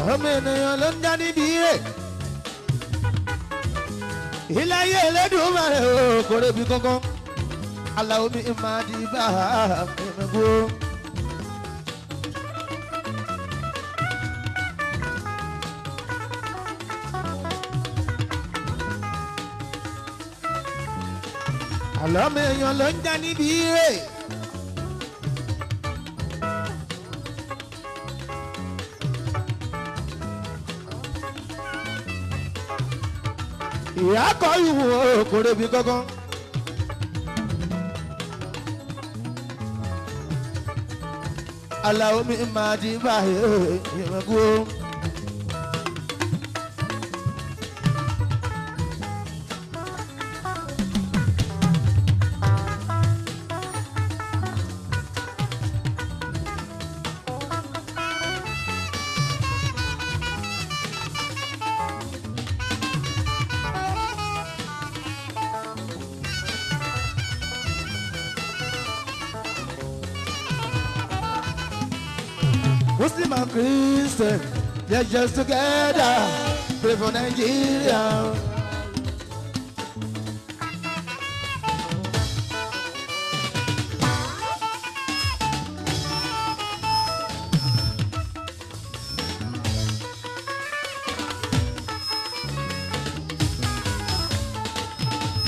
ọmọ ènìyàn ló ń já níbi rẹ̀ ilé ayé Elédùmarè o kò rébi kankan aláwo mi máa di bá mi gbó. àlọ́mọ èèyàn ló ń já níbi rẹ̀. Ìyá kọ ìwò kò rébi kankan. aláwo mi máa di báyìí ìmọ̀gbó. Muslim and Christian, they're just together. Pray for Nigeria.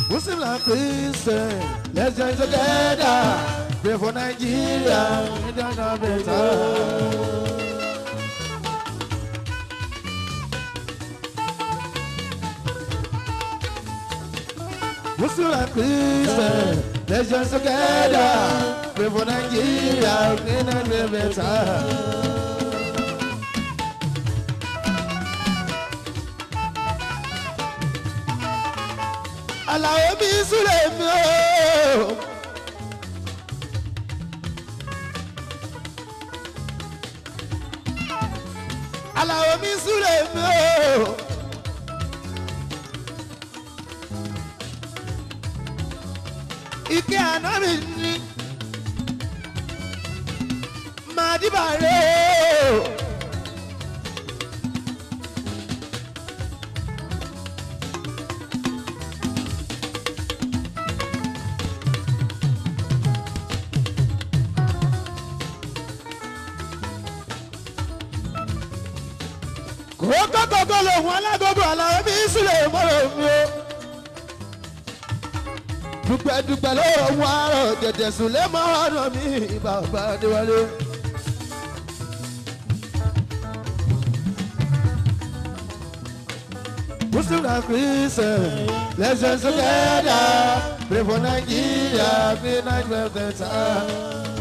Muslim and Christian, let's join together. For Nigeria, it don't get better. Muslim and Christian, let's join together. Pray for Nigeria, it don't get better. Àlàó bí súlẹ̀ mi ooo. Àlàó mi súlẹ̀ mi ooo. Ike àná mi ní. Màdìbà rẹ̀ kókókókó lòun alágógó àlàyé mi sílẹ̀ mọ́rọ̀ mi o. dúpẹ́dúpẹ́ lọ́wọ́ wọn àárọ̀ dẹ̀dẹ̀ sùn lẹ́mọ̀ ọ̀nà mi bàbá adéwálé. Muslim Christian, let's join together. Pray for Nigeria, be Nigeria better.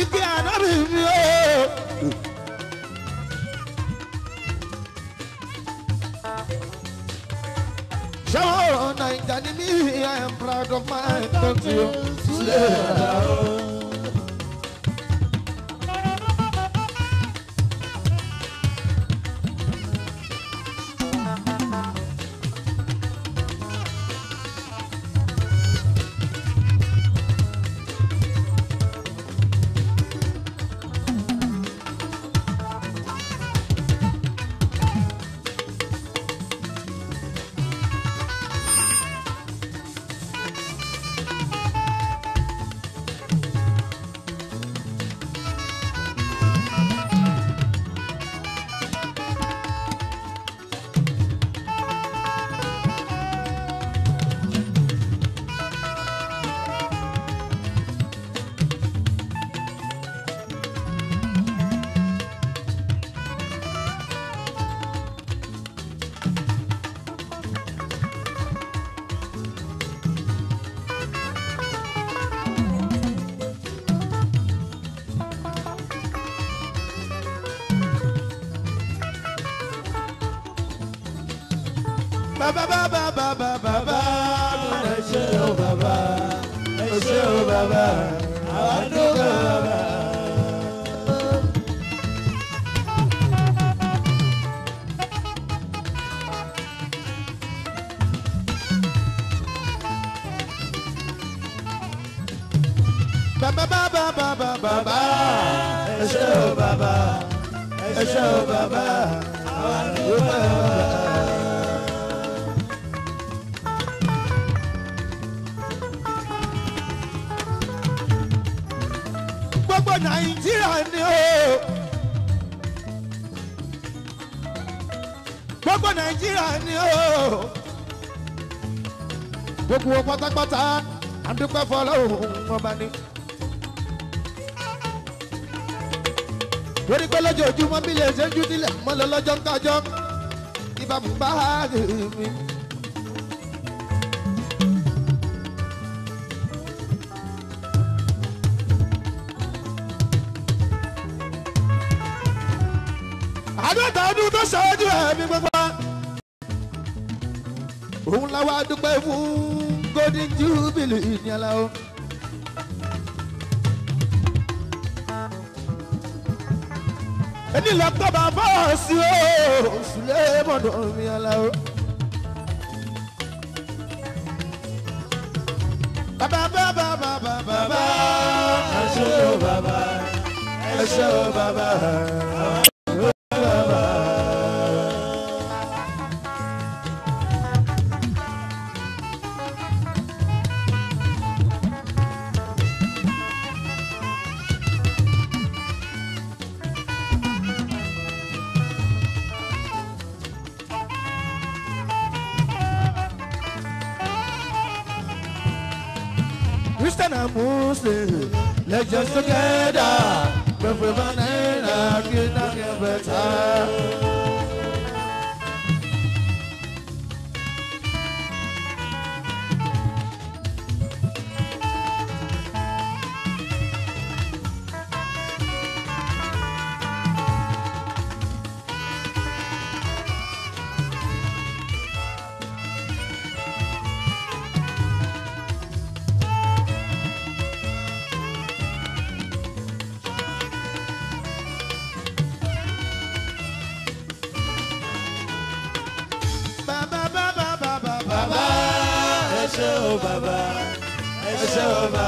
Ike àná mi mi o. Ṣọ́wọ́ Naija ni mi, I am proud of my country. bàbá bàbá bàbá bàbá ẹ ṣé o bàbá ẹ baba, o bàbá àwa dúpẹ́ bàbá. bàbá bàbá bàbá bàbá ẹ ṣé o bàbá ẹ baba, o bàbá àwa dúpẹ́ bàbá. Gbogbo nàìjíríà ni o gbogbo pátápátá àdúpẹ́ fọlọ́hún ọba ni. torí pé lójoojúmọ́ bí lè ṣe ń jú nílẹ̀ mọ́ lọ lọ́jọ́ ń kájọ́ ìbámu bá mi. àádọ́ta ọdún tó ṣáájú ẹ̀mí gbogbo. Òun làwọn adúpẹ́ fún golden jubilee ní aláwọ̀. ẹni lọ́tọ́ bàbá sí o sùlẹ̀ mọ̀nà mi aláwọ̀. bàbá bàbá bàbá bàbá ẹ ṣé o bàbá ẹ ṣé o bàbá. Christian and Muslim, let's just together. But we van and get not get better.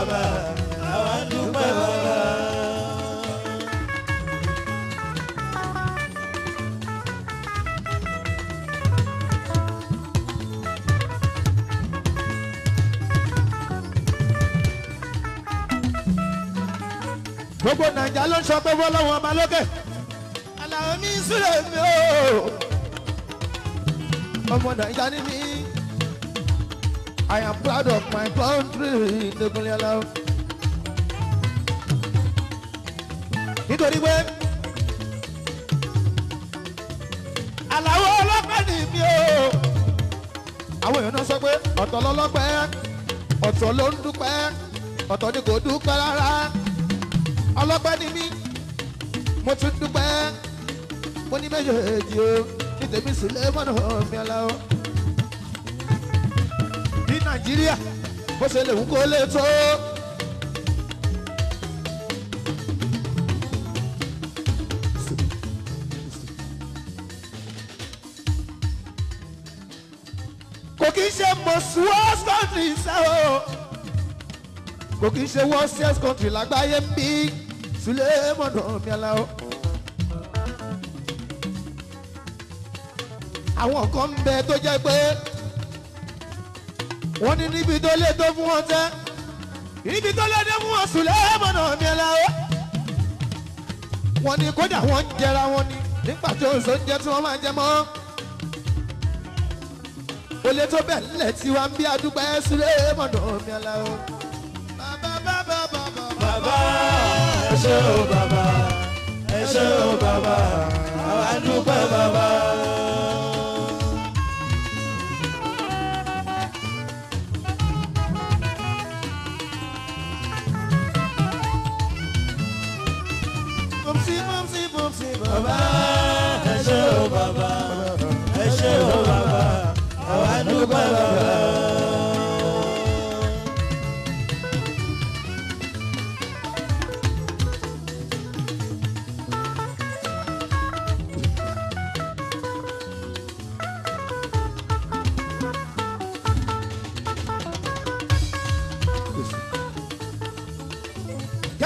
Bàbá àwa dúpẹ́ bàbá. gbogbo nàìjà ló ń sọ pé fọlọ́wọ́n ọba lókè. Aláwọ̀ mi sílẹ̀ mi o. Ọmọ nàìjà ni mí I am proud of my country Dẹ́kunlé Aláò. nítorí pé Àlàó ọlọ́pẹ́ ni mí o àwọn èèyàn náà sọ pé ọ̀tọ̀ lọ́lọ́pẹ́ ọ̀tọ̀ ló ń dúpẹ́ ọ̀tọ̀ ni kò dúpẹ́ rárá ọlọ́pẹ́ ni mí mo tún dúpẹ́ mo ní méjèèjì o ní tèmi sílẹ̀ mọ́nà mi Aláò. Nàìjíríà bó ṣe lè wú kó lè tó. kò kí ń ṣe most worst country ṣe o kò kí ń ṣe worst country lágbàáyé ń bí sílẹ̀ mọ́nà mi Aláò. àwọn kan ń bẹ tó jẹ́ pé wọ́n ní níbi tó lé tó fún wọn tẹ́ níbi tó lé tó fún wọn sùn mi ẹ̀ láwọ́. wọ́n ní kódà wọ́n ń jẹra wọn ni nígbà tí oṣù oúnjẹ tí wọ́n máa jẹ mọ́. olè tó bẹ̀ lẹ̀ tí wàá ń bí adúgbò ẹ̀ sùn lẹ́ẹ̀mọ̀nà mi ẹ̀ láwọ́. bàbá bàbá bàbá bàbá ẹ ṣé o bàbá ẹ ṣé o bàbá àwa dúpẹ́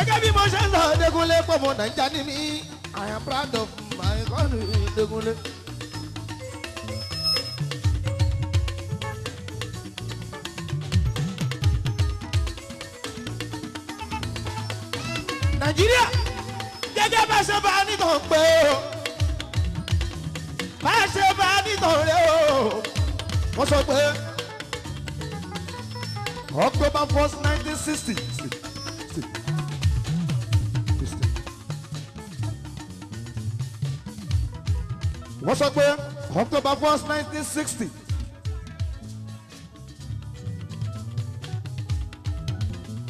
gẹ́gẹ́ bí mo ṣe ń sọ Dékúnlé pọ̀ mọ́ Nàìjíríà ní mi I am proud of my country Dékúnlé. Nàìjíríà gẹ́gẹ́ bá ṣe bá a nìkan pé o bá ṣe bá a nìkan rẹ o wọ́n sọ pé October first nineteen sixty. Wọ́n sọ pé October first nineteen sixty.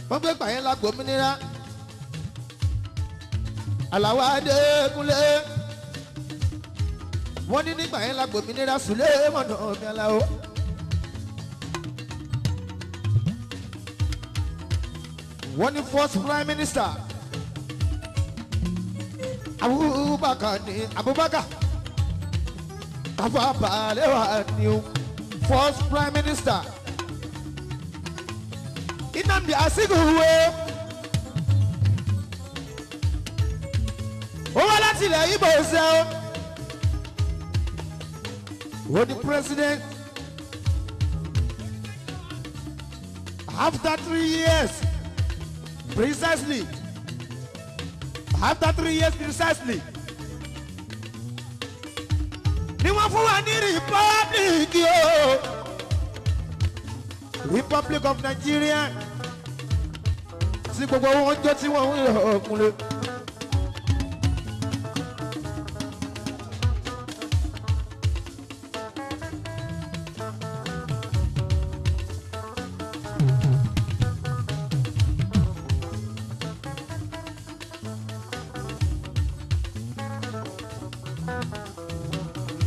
wọ́n gbé gbà yẹn lágbo mìíràn Àlàó Adékúnlé wọ́n ní nígbà yẹn lágbo mìíràn Sùlé mọ̀nà omi aláwọ̀. wọ́n ní first prime minister Abubakar ní Abubakar Tafawa Balewa o first prime minister. Nnamdi Azikiwe ó wá láti ilẹ̀ Ìgbò ṣe o ó ní president after three years precisely after three years precisely ni wọ́n fún wa ní republic o republic of Nigeria tí gbogbo wọn jọ tí wọ́n ń yọ ọkùnrin.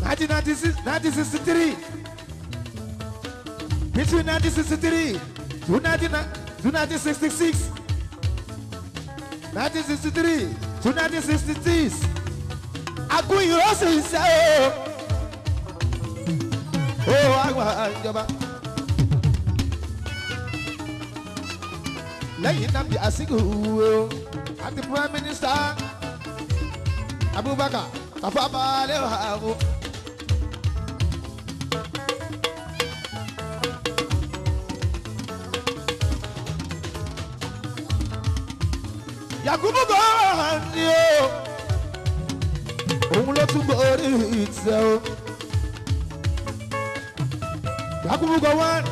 Nineteen ninety six nineteen sixty three between nineteen sixty three to nineteen to nineteen sixty six nineteen sixty three to nineteen sixty six agunyin ó sì ṣe o ó àgbà ìjọba. Lẹ́yìn Nnamdi Azikiwe o àti prime minister Abubakar Tafawa Balewa o. Yakubu Gowon ni o òun ló tún borí ìtẹ́ o Yakubu Gowon.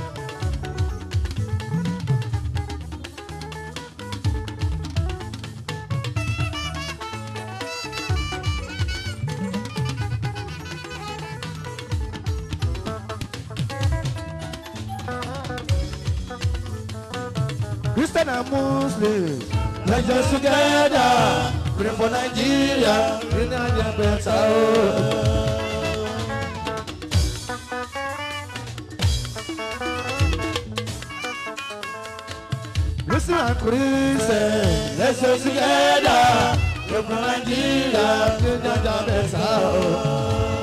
Christian and Muslim. Let's just together, pray for Nigeria, bring Nigeria better. oh. Muslim and Christian, let's together, pray for Nigeria, bring Nigeria better. oh.